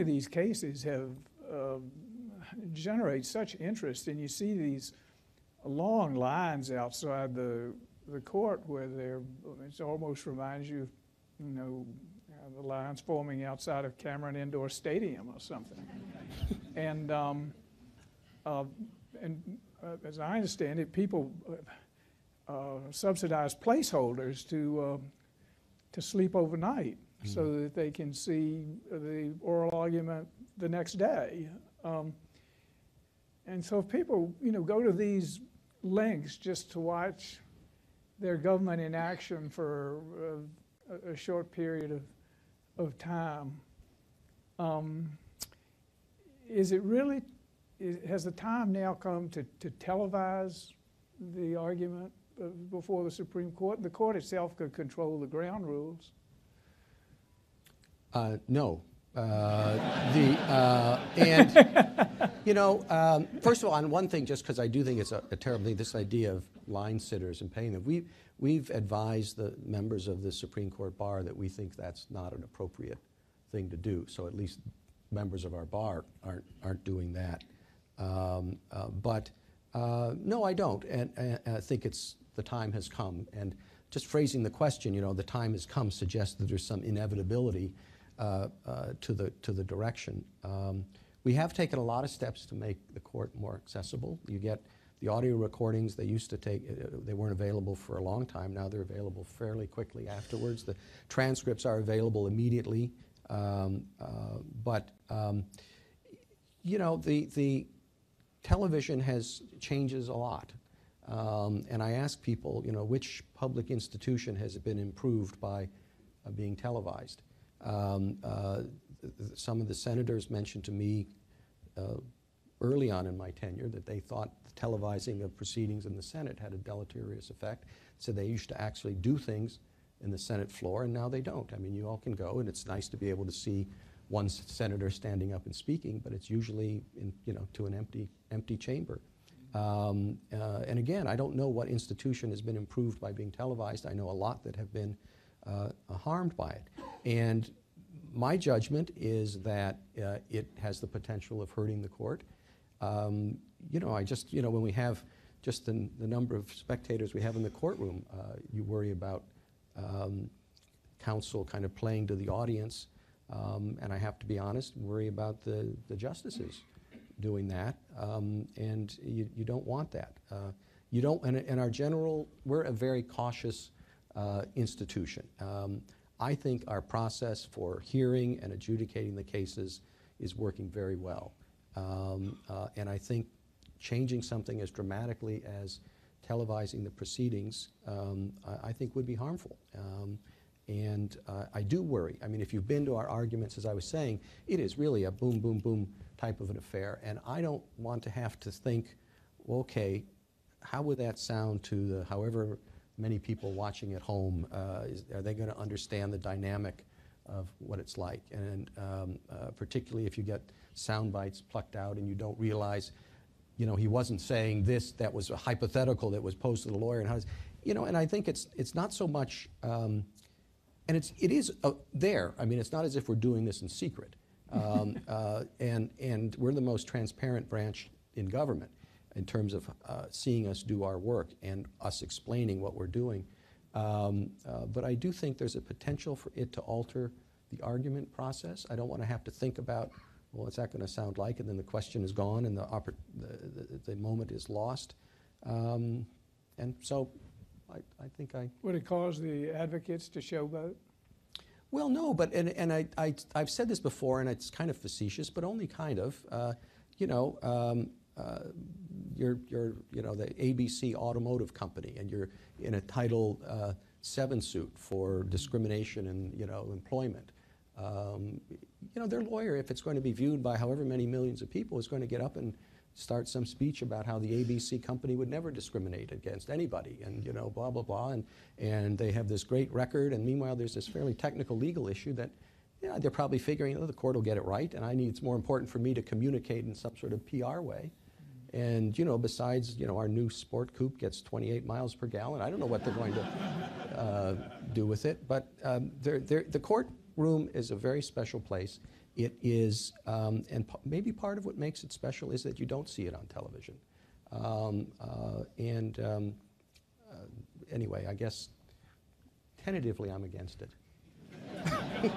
of these cases have uh, generate such interest, and you see these long lines outside the the court where they're it almost reminds you, you know, the lines forming outside of Cameron Indoor Stadium or something. and um, uh, and uh, as I understand it, people uh, subsidize placeholders to uh, to sleep overnight. So that they can see the oral argument the next day. Um, and so if people, you know, go to these links just to watch their government in action for a, a short period of, of time, um, is it really, is, has the time now come to, to televise the argument before the Supreme Court? The court itself could control the ground rules. Uh, no, uh, the, uh, and, you know, um, first of all, on one thing, just because I do think it's a, a, terrible thing, this idea of line sitters and paying them. We, we've advised the members of the Supreme Court bar that we think that's not an appropriate thing to do. So at least members of our bar aren't, aren't doing that. Um, uh, but uh, no, I don't. And, and, I think it's the time has come. And just phrasing the question, you know, the time has come suggests that there's some inevitability uh, uh, to, the, to the direction. Um, we have taken a lot of steps to make the court more accessible. You get the audio recordings, they used to take, uh, they weren't available for a long time. Now they're available fairly quickly afterwards. The transcripts are available immediately. Um, uh, but, um, you know, the, the television has changes a lot. Um, and I ask people, you know, which public institution has been improved by uh, being televised? Um, uh, some of the senators mentioned to me uh, early on in my tenure that they thought the televising of proceedings in the Senate had a deleterious effect. So they used to actually do things in the Senate floor, and now they don't. I mean, you all can go, and it's nice to be able to see one senator standing up and speaking, but it's usually in, you know, to an empty, empty chamber. Um, uh, and again, I don't know what institution has been improved by being televised. I know a lot that have been uh, harmed by it. And my judgment is that uh, it has the potential of hurting the court. Um, you know, I just, you know, when we have just the, the number of spectators we have in the courtroom, uh, you worry about um, counsel kind of playing to the audience. Um, and I have to be honest, worry about the, the justices doing that. Um, and you, you don't want that. Uh, you don't, and, and our general, we're a very cautious uh, institution. I think our process for hearing and adjudicating the cases is working very well. Um, uh, and I think changing something as dramatically as televising the proceedings, um, I, I, think would be harmful. Um, and uh, I do worry. I mean, if you've been to our arguments, as I was saying, it is really a boom, boom, boom type of an affair. And I don't want to have to think, well, okay, how would that sound to the however many people watching at home, uh, is, are they going to understand the dynamic of what it's like? And um, uh, particularly if you get sound bites plucked out and you don't realize, you know, he wasn't saying this, that was a hypothetical that was posed to the lawyer, and how, you know, and I think it's, it's not so much, um, and it's, it is uh, there. I mean, it's not as if we're doing this in secret. Um, uh, and, and we're the most transparent branch in government in terms of uh, seeing us do our work and us explaining what we're doing. Um, uh, but I do think there's a potential for it to alter the argument process. I don't want to have to think about, well, what's that going to sound like? And then the question is gone and the, the, the, the, moment is lost. Um, and so I, I, think I. Would it cause the advocates to showboat? Well, no, but, and, and I, I, have said this before, and it's kind of facetious, but only kind of. Uh, you know, um, uh, you're, you're, you know, the ABC Automotive Company, and you're in a Title uh, VII suit for discrimination in, you know, employment. Um, you know, their lawyer, if it's going to be viewed by however many millions of people, is going to get up and start some speech about how the ABC company would never discriminate against anybody, and you know, blah blah blah, and and they have this great record, and meanwhile, there's this fairly technical legal issue that. Yeah, they're probably figuring, oh, the court will get it right, and I need it's more important for me to communicate in some sort of PR way. And you know, besides, you know, our new sport coupe gets 28 miles per gallon. I don't know what they're going to uh, do with it, but um, they're, they're, the courtroom is a very special place. It is, um, and p- maybe part of what makes it special is that you don't see it on television. Um, uh, and um, uh, anyway, I guess tentatively I'm against it.